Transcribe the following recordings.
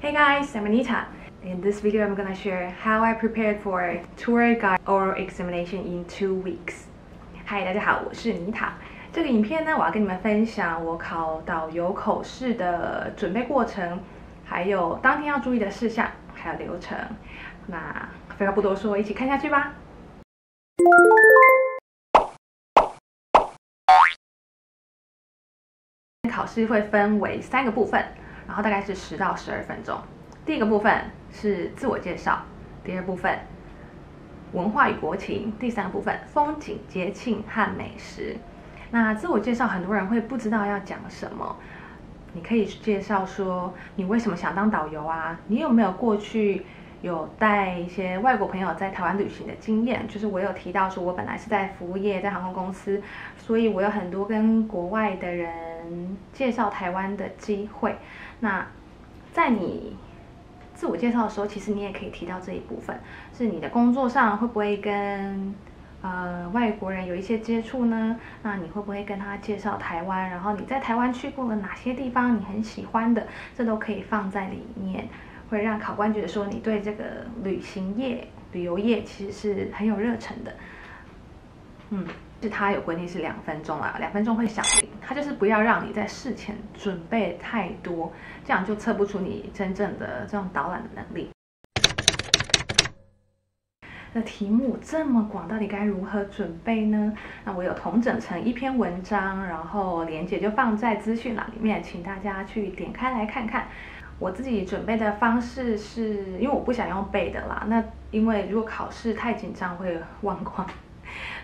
Hey guys, I'm Anita. In this video, I'm gonna share how I prepared for tour guide oral examination in two weeks. Hi，大家好，我是妮塔。这个影片呢，我要跟你们分享我考导游口试的准备过程，还有当天要注意的事项，还有流程。那废话不多说，一起看下去吧。考试会分为三个部分，然后大概是十到十二分钟。第一个部分是自我介绍，第二部分文化与国情，第三个部分风景、节庆和美食。那自我介绍，很多人会不知道要讲什么。你可以介绍说你为什么想当导游啊？你有没有过去有带一些外国朋友在台湾旅行的经验？就是我有提到说，我本来是在服务业，在航空公司，所以我有很多跟国外的人介绍台湾的机会。那在你自我介绍的时候，其实你也可以提到这一部分，是你的工作上会不会跟呃外国人有一些接触呢？那你会不会跟他介绍台湾？然后你在台湾去过了哪些地方？你很喜欢的，这都可以放在里面，会让考官觉得说你对这个旅行业、旅游业其实是很有热忱的。嗯。是它有规定是两分钟啊，两分钟会响铃。它就是不要让你在事前准备太多，这样就测不出你真正的这种导览的能力。那题目这么广，到底该如何准备呢？那我有同整成一篇文章，然后连接就放在资讯栏里面，请大家去点开来看看。我自己准备的方式是因为我不想用背的啦，那因为如果考试太紧张会忘光。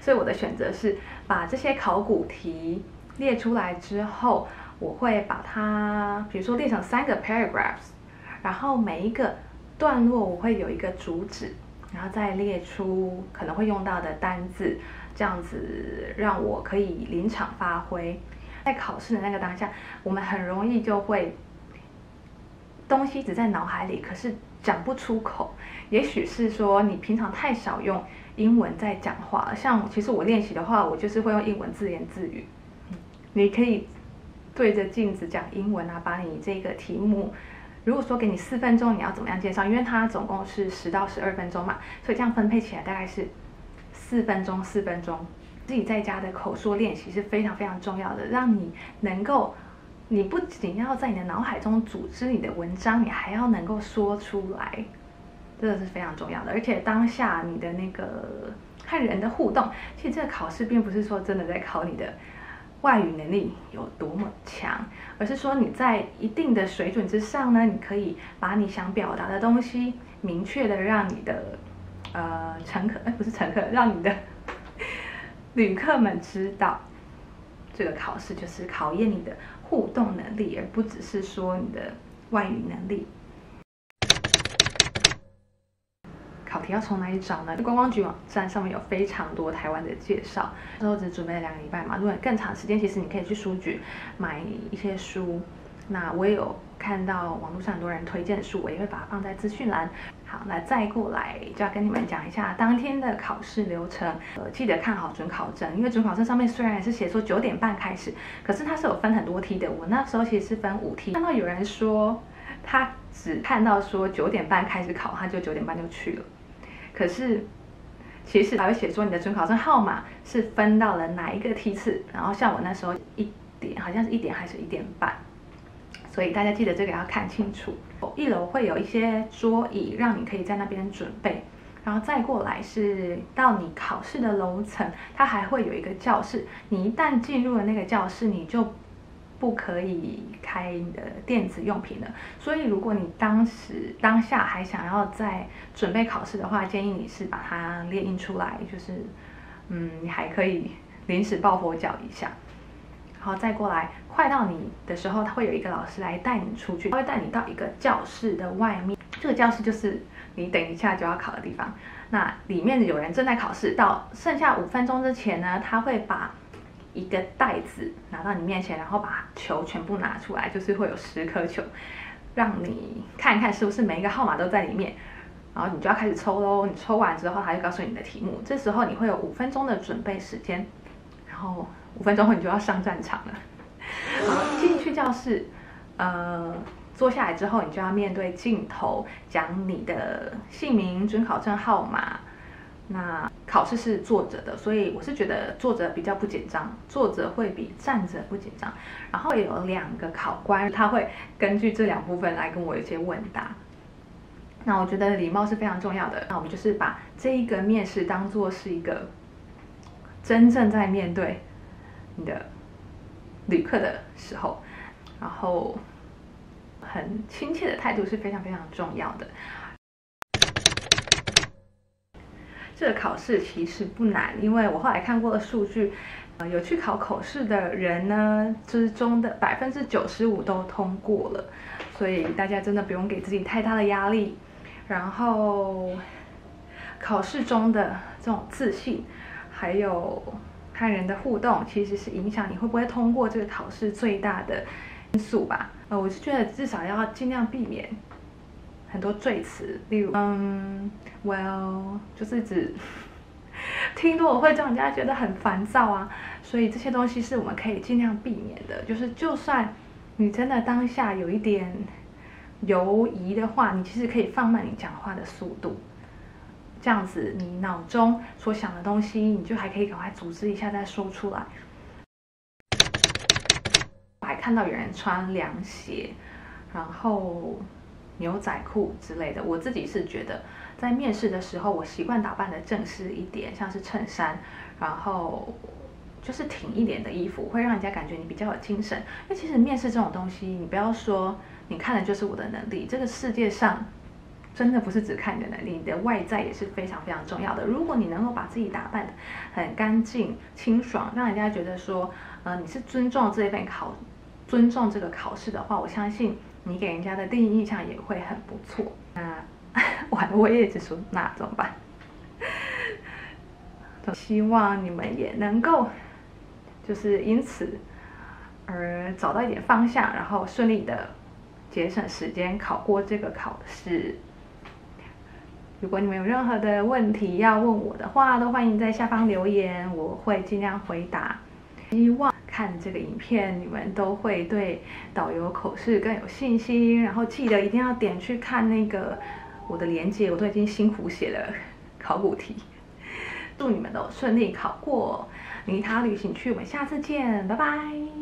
所以我的选择是把这些考古题列出来之后，我会把它，比如说列成三个 paragraphs，然后每一个段落我会有一个主旨，然后再列出可能会用到的单字，这样子让我可以临场发挥。在考试的那个当下，我们很容易就会东西只在脑海里，可是讲不出口。也许是说你平常太少用。英文在讲话，像其实我练习的话，我就是会用英文自言自语。你可以对着镜子讲英文啊，把你这个题目，如果说给你四分钟，你要怎么样介绍？因为它总共是十到十二分钟嘛，所以这样分配起来大概是四分钟，四分钟。自己在家的口说练习是非常非常重要的，让你能够，你不仅要在你的脑海中组织你的文章，你还要能够说出来。这个是非常重要的，而且当下你的那个和人的互动，其实这个考试并不是说真的在考你的外语能力有多么强，而是说你在一定的水准之上呢，你可以把你想表达的东西明确的让你的呃乘客，哎不是乘客，让你的 旅客们知道，这个考试就是考验你的互动能力，而不只是说你的外语能力。考题要从哪里找呢？观光局网站上面有非常多台湾的介绍。之后只准备了两个礼拜嘛，如果更长时间，其实你可以去书局买一些书。那我也有看到网络上很多人推荐的书，我也会把它放在资讯栏。那再过来就要跟你们讲一下当天的考试流程。呃，记得看好准考证，因为准考证上面虽然也是写说九点半开始，可是它是有分很多梯的。我那时候其实是分五梯。看到有人说他只看到说九点半开始考，他就九点半就去了。可是，其实还会写说你的准考证号码是分到了哪一个梯次，然后像我那时候一点，好像是一点还是一点半，所以大家记得这个要看清楚。一楼会有一些桌椅，让你可以在那边准备，然后再过来是到你考试的楼层，它还会有一个教室，你一旦进入了那个教室，你就。不可以开你的电子用品了，所以如果你当时当下还想要再准备考试的话，建议你是把它列印出来，就是，嗯，你还可以临时抱佛脚一下，然后再过来，快到你的时候，他会有一个老师来带你出去，他会带你到一个教室的外面，这个教室就是你等一下就要考的地方，那里面有人正在考试，到剩下五分钟之前呢，他会把。一个袋子拿到你面前，然后把球全部拿出来，就是会有十颗球，让你看一看是不是每一个号码都在里面，然后你就要开始抽喽。你抽完之后，他就告诉你的题目。这时候你会有五分钟的准备时间，后五分钟后你就要上战场了。好，进去教室，呃，坐下来之后，你就要面对镜头，讲你的姓名、准考证号码。那考试是坐着的，所以我是觉得坐着比较不紧张，坐着会比站着不紧张。然后有两个考官，他会根据这两部分来跟我一些问答。那我觉得礼貌是非常重要的。那我们就是把这一个面试当做是一个真正在面对你的旅客的时候，然后很亲切的态度是非常非常重要的。这个考试其实不难，因为我后来看过的数据，呃，有去考口试的人呢之中的百分之九十五都通过了，所以大家真的不用给自己太大的压力。然后，考试中的这种自信，还有和人的互动，其实是影响你会不会通过这个考试最大的因素吧。呃，我是觉得至少要尽量避免。很多赘词，例如嗯，well，就是指 听多我会让人家觉得很烦躁啊，所以这些东西是我们可以尽量避免的。就是就算你真的当下有一点犹疑的话，你其实可以放慢你讲话的速度，这样子你脑中所想的东西，你就还可以赶快组织一下再说出来。我还看到有人穿凉鞋，然后。牛仔裤之类的，我自己是觉得，在面试的时候，我习惯打扮的正式一点，像是衬衫，然后就是挺一点的衣服，会让人家感觉你比较有精神。因为其实面试这种东西，你不要说你看的就是我的能力，这个世界上真的不是只看你的能力，你的外在也是非常非常重要的。如果你能够把自己打扮的很干净、清爽，让人家觉得说，呃，你是尊重这一份考，尊重这个考试的话，我相信。你给人家的第一印象也会很不错。那我我也只说那怎么办？希望你们也能够，就是因此而找到一点方向，然后顺利的节省时间考过这个考试。如果你们有任何的问题要问我的话，都欢迎在下方留言，我会尽量回答。希望。看这个影片，你们都会对导游口试更有信心。然后记得一定要点去看那个我的链接，我都已经辛苦写了考古题。祝你们都顺利考过，尼塔旅行区，我们下次见，拜拜。